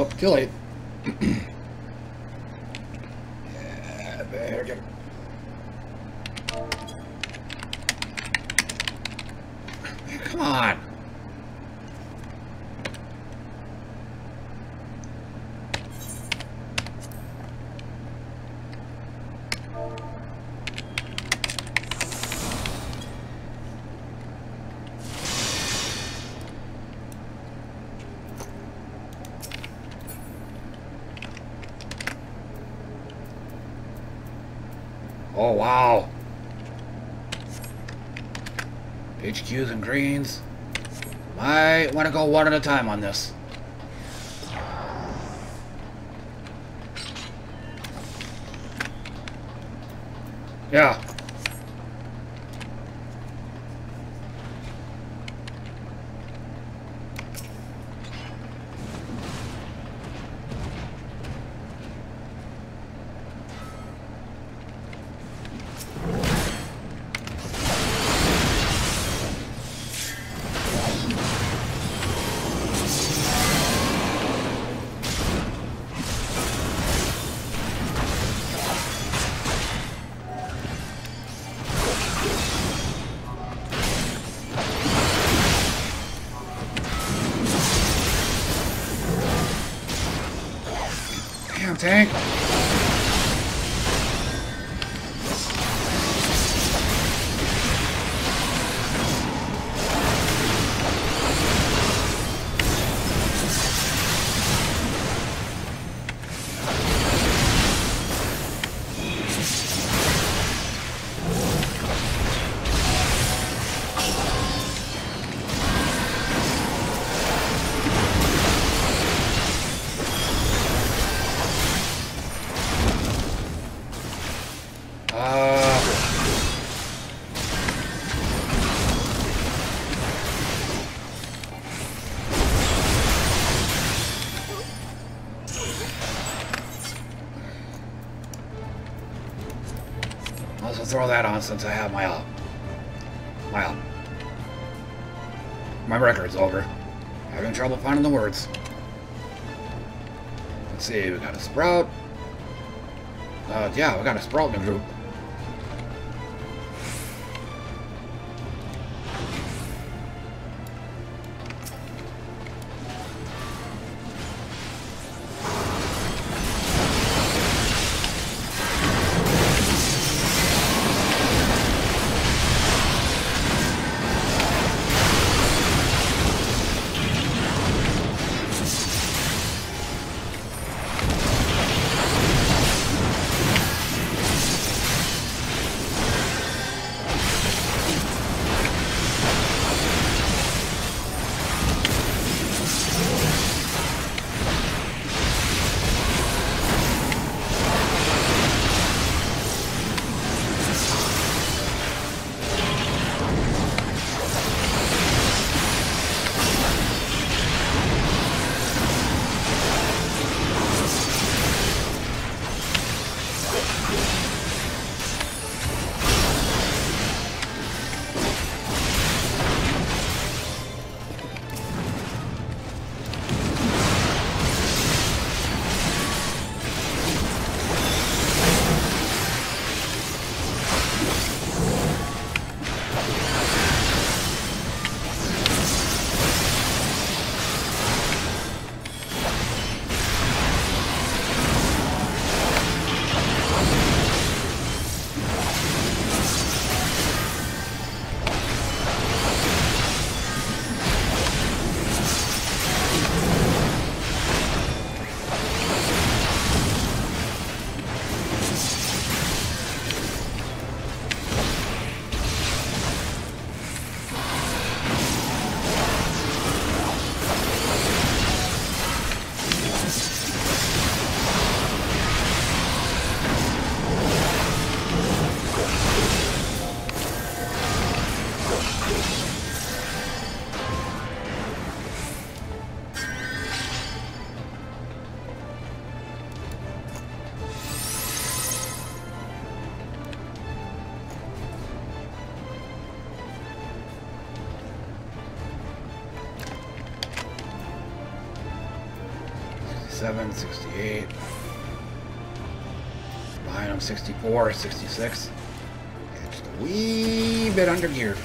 Oh, too late. yeah, get... Come Might want to go one at a time on this. Tank. Throw that on since I have my uh, my uh, my record's over. Having trouble finding the words. Let's see, we got a sprout. Uh, yeah, we got a sprout in the group. 67, 68. Behind him, 64, 66. And just a wee bit under geared.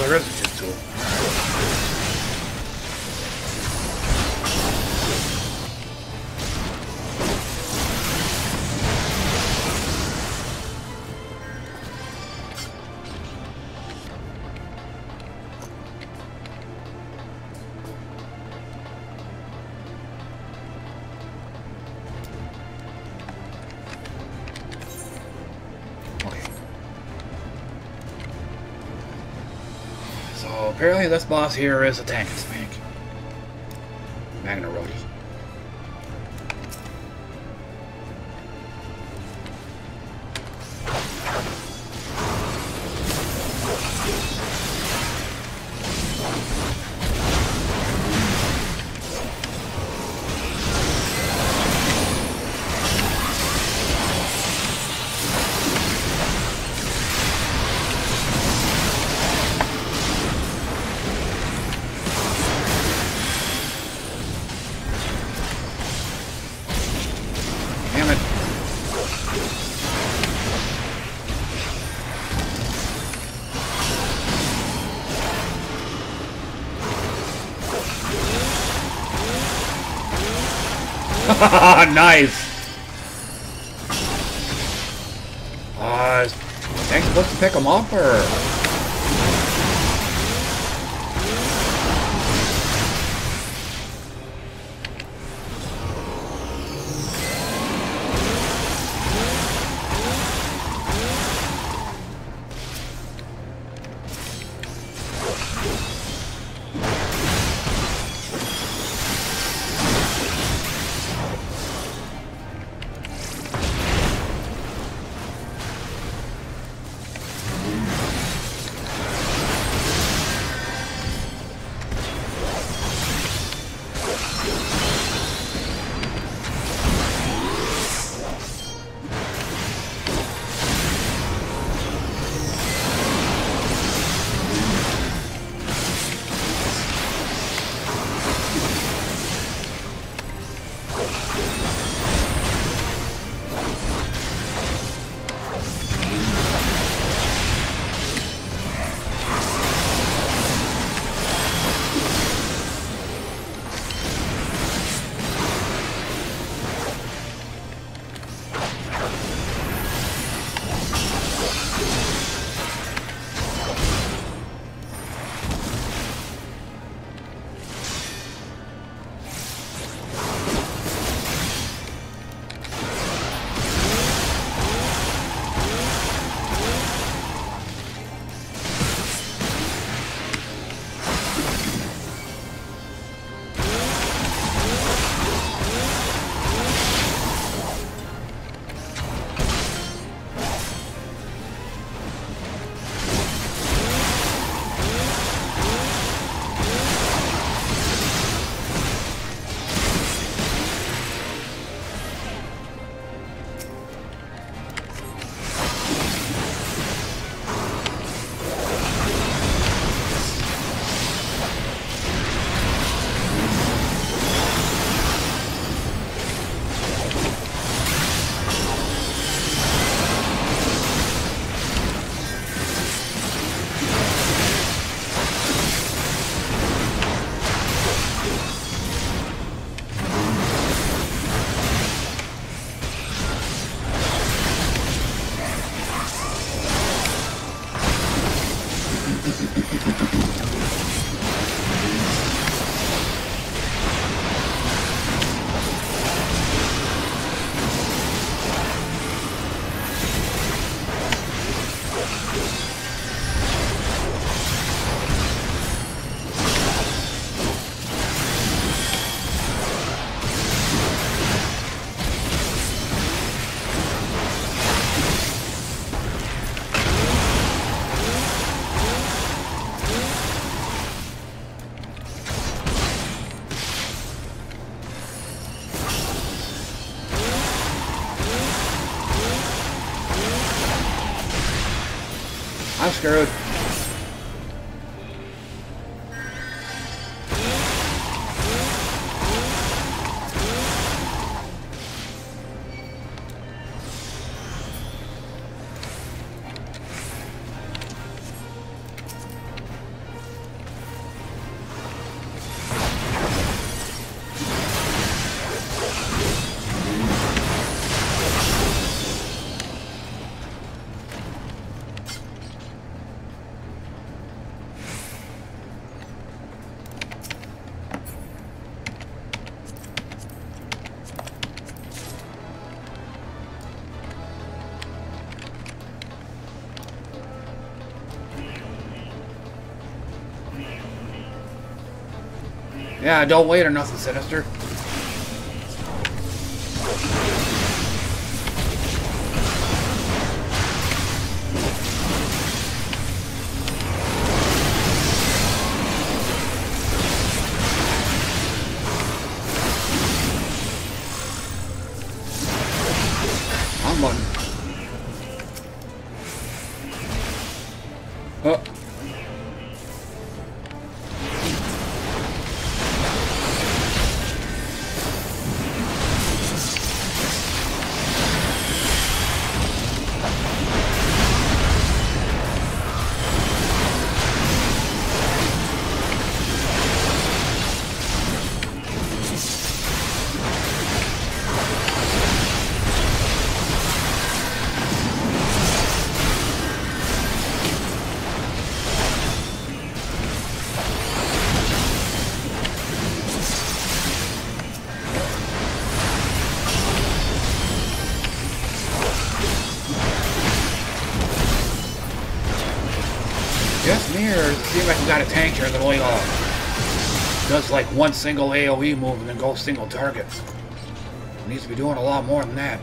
There is apparently this boss here is a tank nice. Uh, Tank supposed to pick him up or? Screwed. Yeah, don't wait or nothing sinister. a one single AoE move and then go single target. needs to be doing a lot more than that.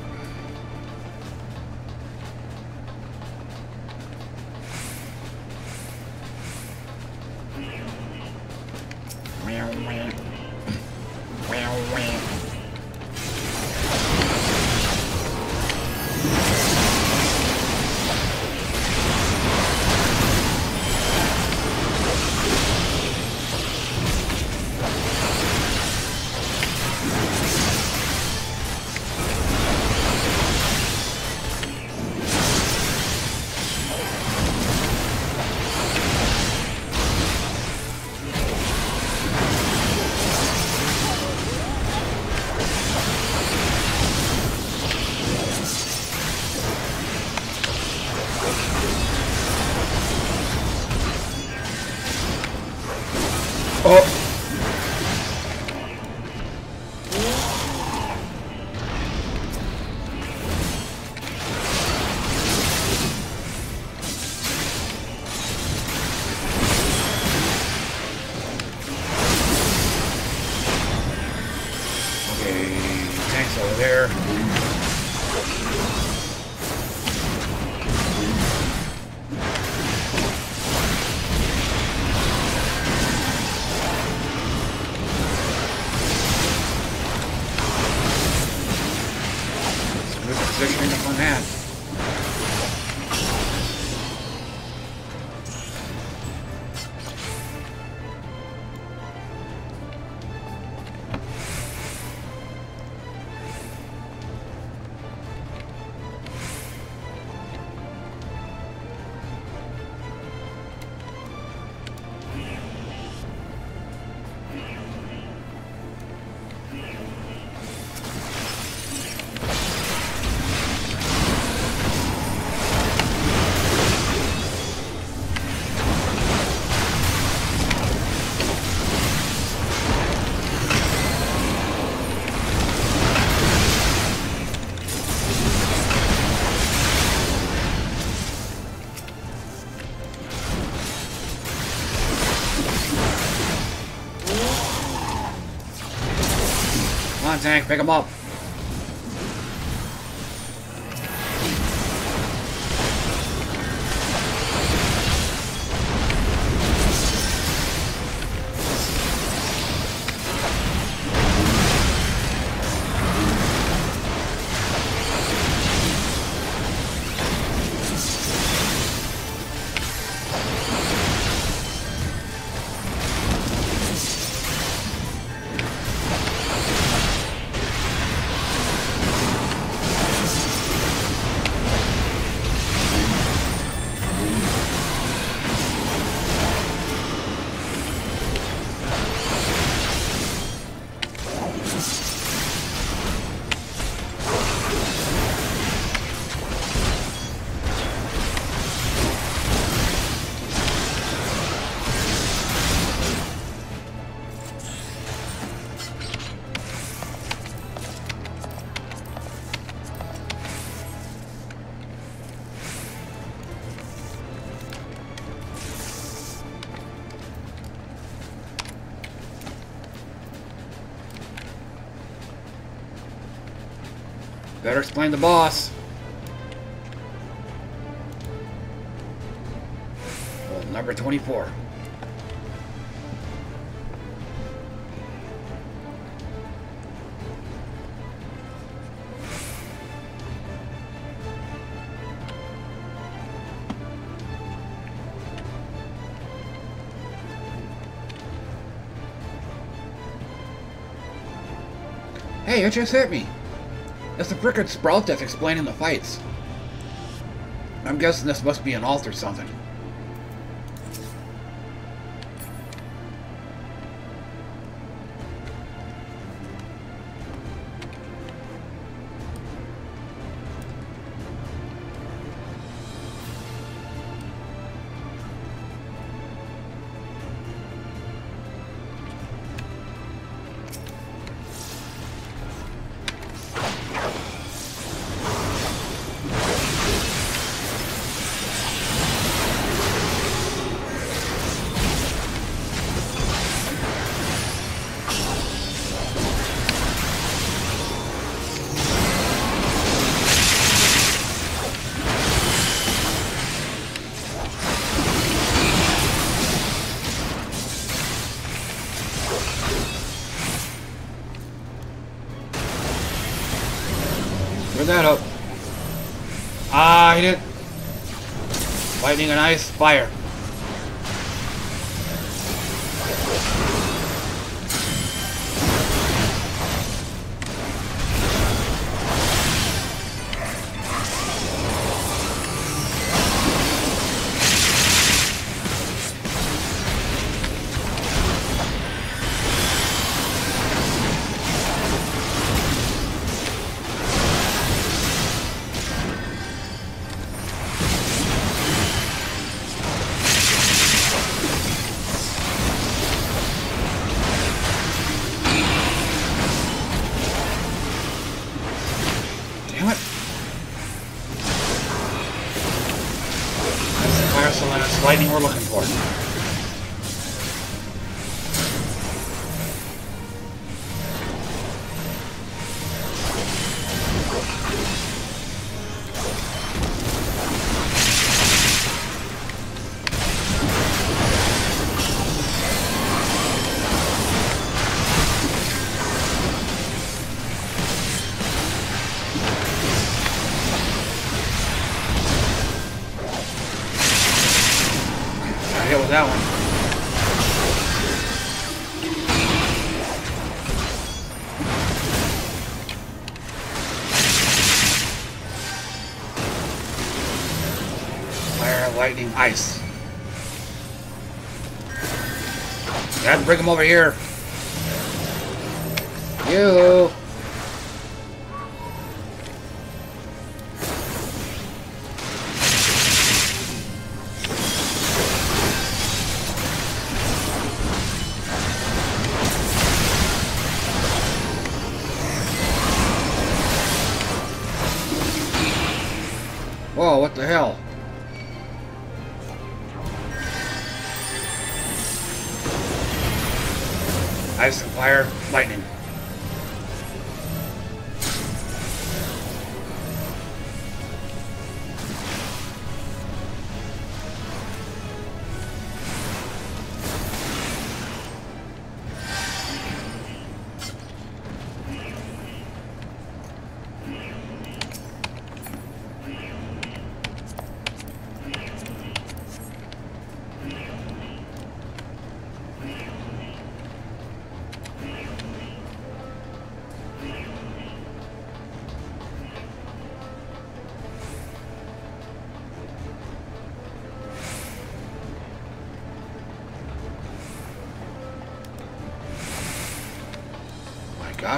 Tank, pick him up. Better explain the boss. Well, number 24. Hey, it just hit me. It's the frickin' Sprout that's explaining the fights. I'm guessing this must be an alt or something. That up. Ah, he did. Lightning and ice, fire. lightning we're looking for. Ice. Dad, bring him over here. You. Whoa, what the hell?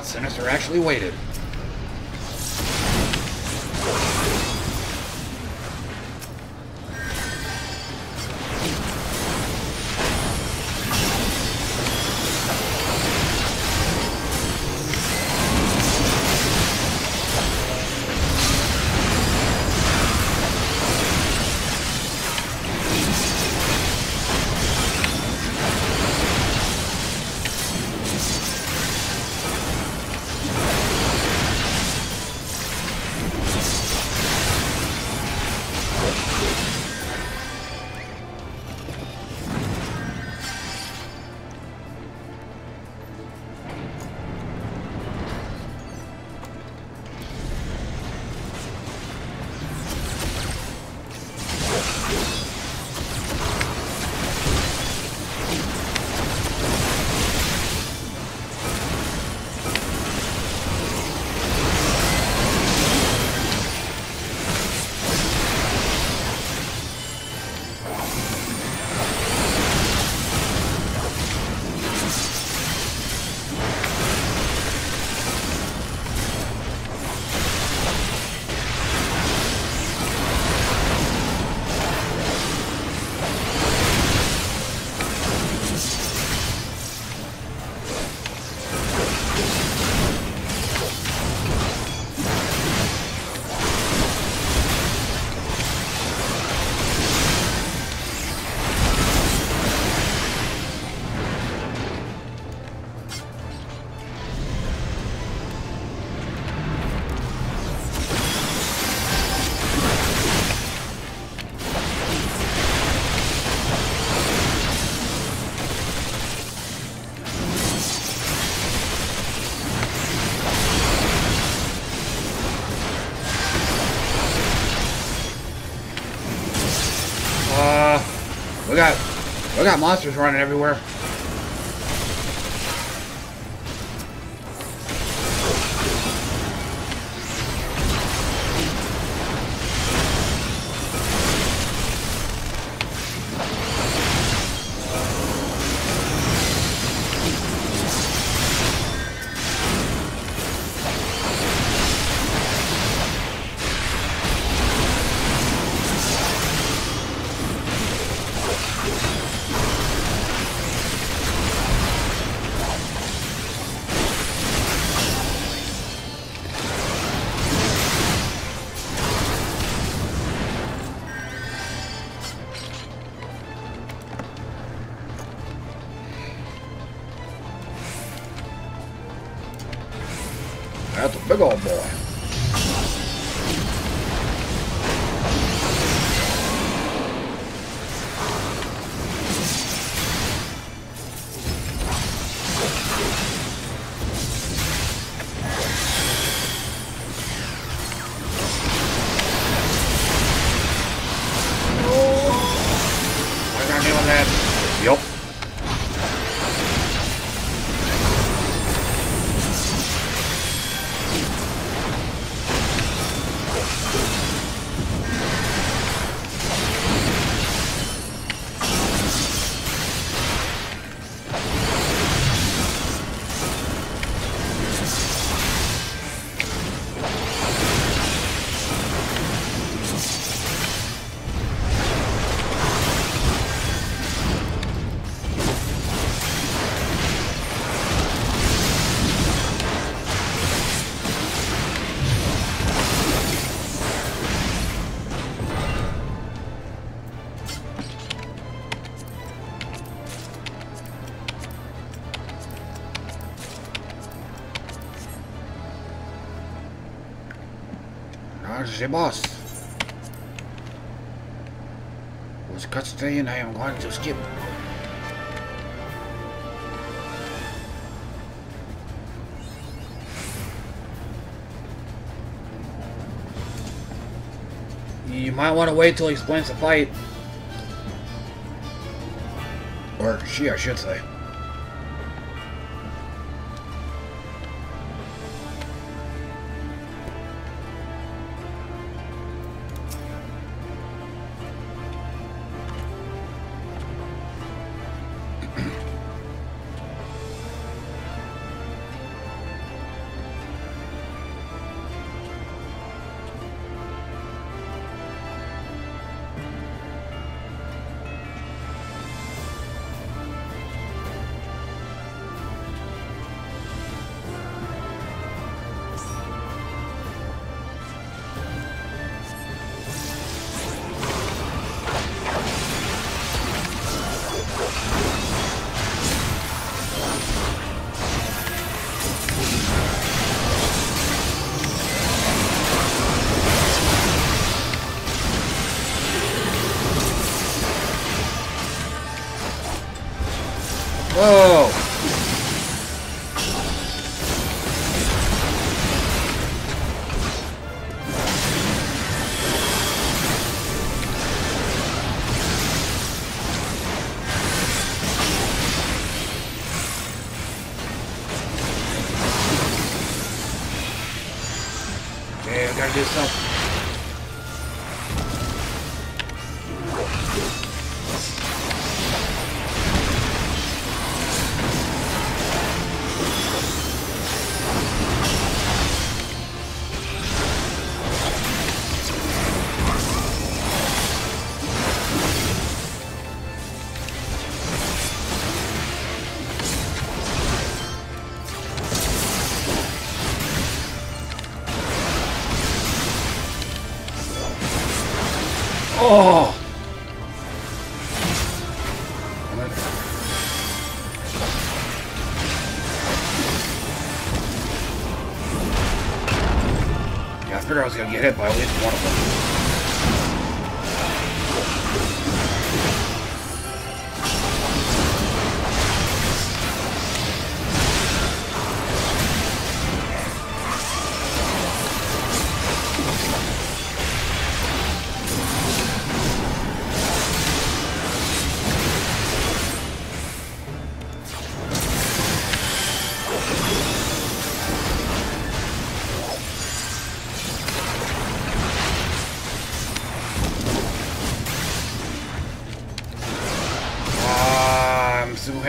Sinister actually waited. We got monsters running everywhere. Big old boy. Boss. Was cutscene I am going to skip. You might want to wait till he explains the fight. Or she, I should say. Okay, I Yeah, I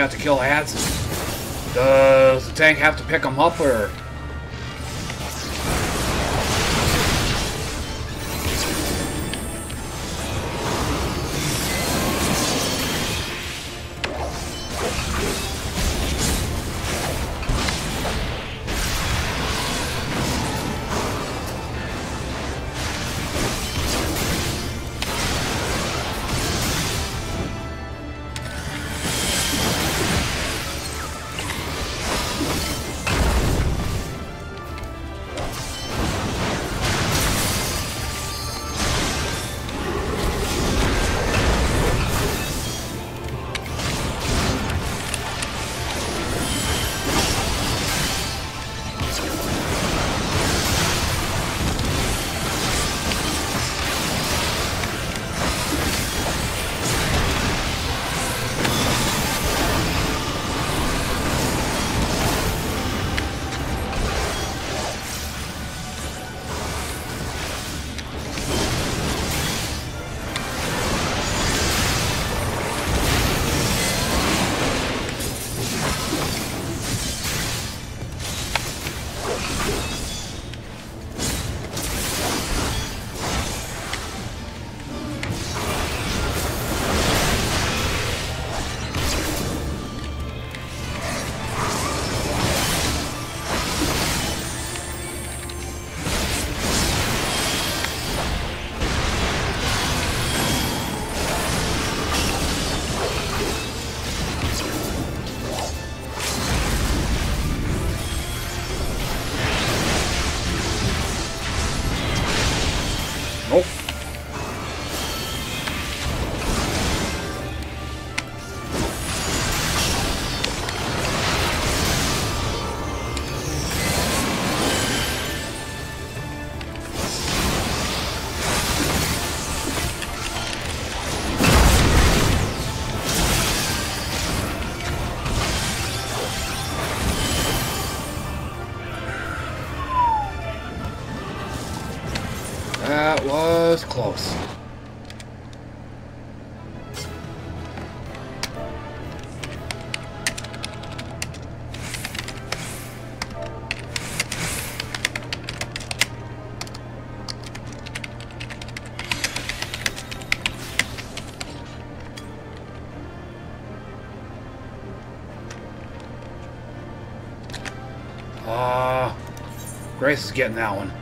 have to kill the ads? Does the tank have to pick them up, or... Grace is getting that one.